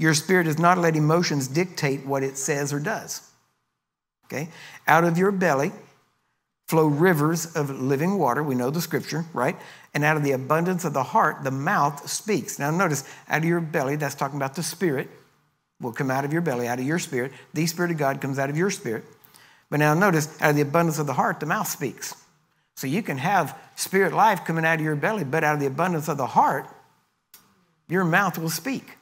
Your spirit does not let emotions dictate what it says or does. Okay? Out of your belly flow rivers of living water. We know the scripture, right? And out of the abundance of the heart, the mouth speaks. Now, notice, out of your belly, that's talking about the spirit, will come out of your belly, out of your spirit. The Spirit of God comes out of your spirit. But now, notice, out of the abundance of the heart, the mouth speaks. So you can have spirit life coming out of your belly, but out of the abundance of the heart, your mouth will speak.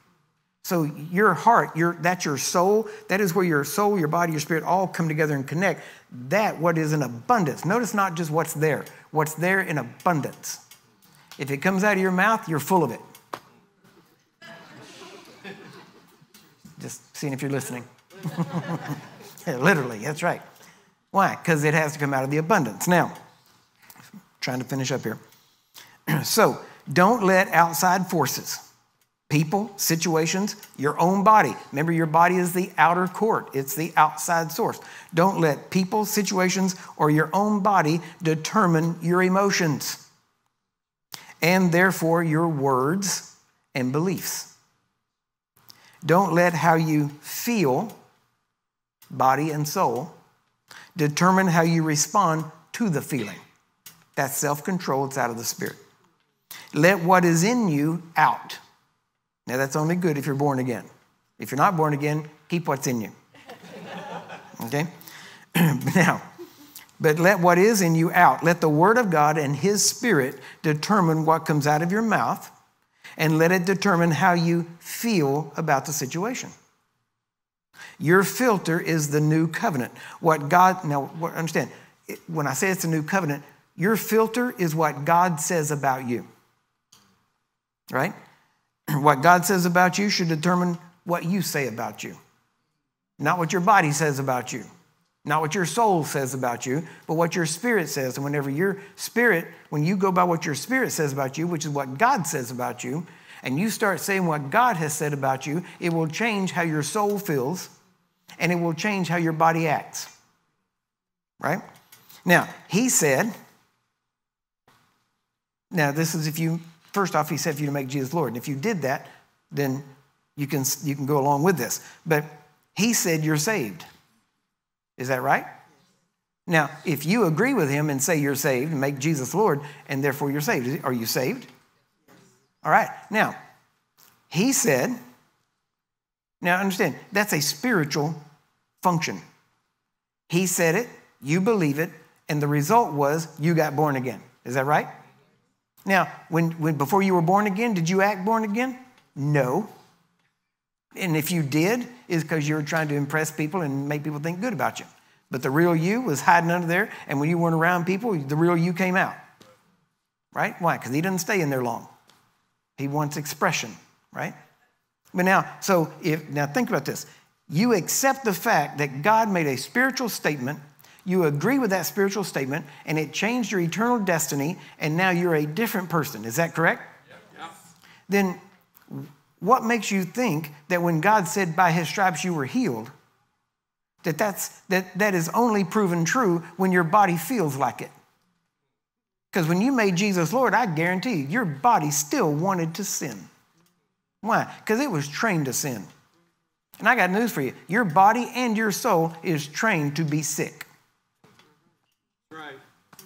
So your heart, your, that's your soul. That is where your soul, your body, your spirit all come together and connect. That what is in abundance. Notice not just what's there, what's there in abundance. If it comes out of your mouth, you're full of it. Just seeing if you're listening. yeah, literally, that's right. Why? Because it has to come out of the abundance. Now, trying to finish up here. so, don't let outside forces, people, situations, your own body. Remember, your body is the outer court, it's the outside source. Don't let people, situations, or your own body determine your emotions and therefore your words and beliefs. Don't let how you feel, body and soul, determine how you respond to the feeling. That's self control, it's out of the spirit. Let what is in you out. Now, that's only good if you're born again. If you're not born again, keep what's in you. Okay? now, but let what is in you out. Let the Word of God and His Spirit determine what comes out of your mouth, and let it determine how you feel about the situation. Your filter is the new covenant. What God, now understand, when I say it's a new covenant, your filter is what God says about you. Right? What God says about you should determine what you say about you, not what your body says about you. Not what your soul says about you, but what your spirit says. And whenever your spirit, when you go by what your spirit says about you, which is what God says about you, and you start saying what God has said about you, it will change how your soul feels and it will change how your body acts. Right? Now, he said, now this is if you, first off, he said for you to make Jesus Lord. And if you did that, then you can, you can go along with this. But he said you're saved. Is that right? Now, if you agree with him and say you're saved and make Jesus Lord, and therefore you're saved, are you saved? All right. Now, he said, now understand, that's a spiritual function. He said it, you believe it, and the result was you got born again. Is that right? Now, when, when before you were born again, did you act born again? No. And if you did, is because you were trying to impress people and make people think good about you. But the real you was hiding under there, and when you weren't around people, the real you came out. Right? Why? Because he doesn't stay in there long. He wants expression, right? But now, so if now think about this. You accept the fact that God made a spiritual statement, you agree with that spiritual statement, and it changed your eternal destiny, and now you're a different person. Is that correct? Yep. Then what makes you think that when God said, by his stripes you were healed, that that's, that, that is only proven true when your body feels like it? Because when you made Jesus Lord, I guarantee you, your body still wanted to sin. Why? Because it was trained to sin. And I got news for you your body and your soul is trained to be sick.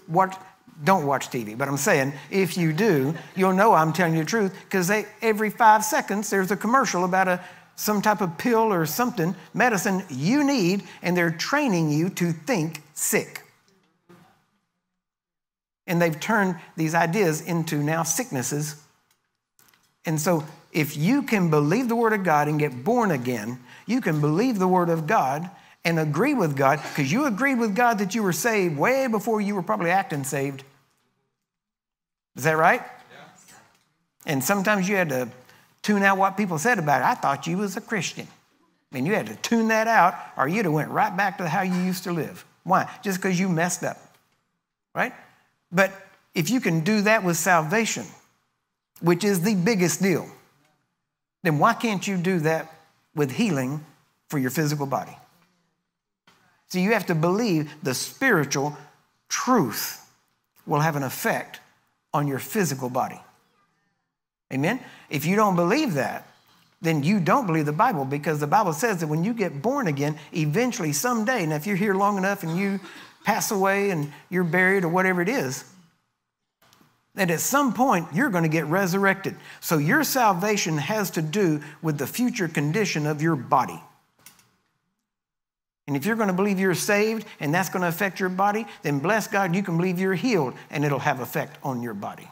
What, don't watch TV. But I'm saying, if you do, you'll know I'm telling you the truth because they every five seconds there's a commercial about a, some type of pill or something, medicine you need, and they're training you to think sick. And they've turned these ideas into now sicknesses. And so, if you can believe the Word of God and get born again, you can believe the Word of God and agree with God because you agreed with God that you were saved way before you were probably acting saved. Is that right? Yeah. And sometimes you had to tune out what people said about it. I thought you was a Christian. I mean, you had to tune that out or you'd have went right back to how you used to live. Why? Just because you messed up, right? But if you can do that with salvation, which is the biggest deal, then why can't you do that with healing for your physical body? So you have to believe the spiritual truth will have an effect on your physical body. Amen? If you don't believe that, then you don't believe the Bible because the Bible says that when you get born again, eventually, someday, and if you're here long enough and you pass away and you're buried or whatever it is, that at some point you're going to get resurrected. So your salvation has to do with the future condition of your body. And if you're going to believe you're saved and that's going to affect your body, then bless God, you can believe you're healed and it'll have effect on your body.